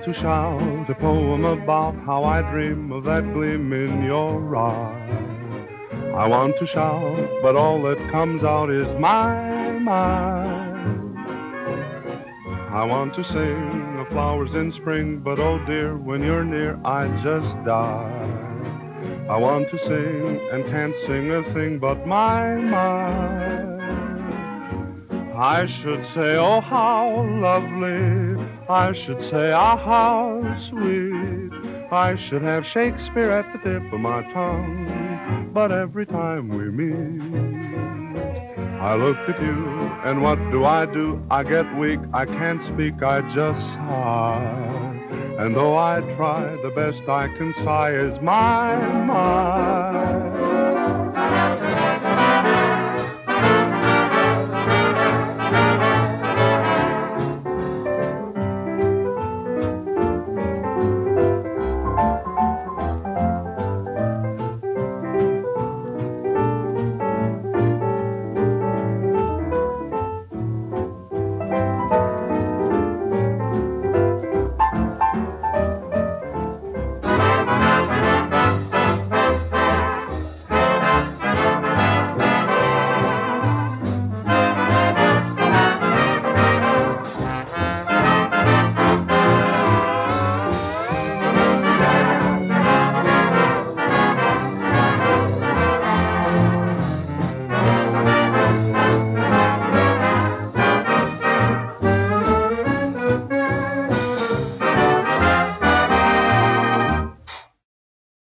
To shout a poem about how I dream of that gleam in your eye. I want to shout, but all that comes out is my, my. I want to sing of flowers in spring, but oh dear, when you're near, I just die. I want to sing and can't sing a thing but my, my. I should say, oh, how lovely. I should say, ah, how sweet. I should have Shakespeare at the tip of my tongue. But every time we meet, I look at you, and what do I do? I get weak, I can't speak, I just sigh. And though I try, the best I can sigh is my, my.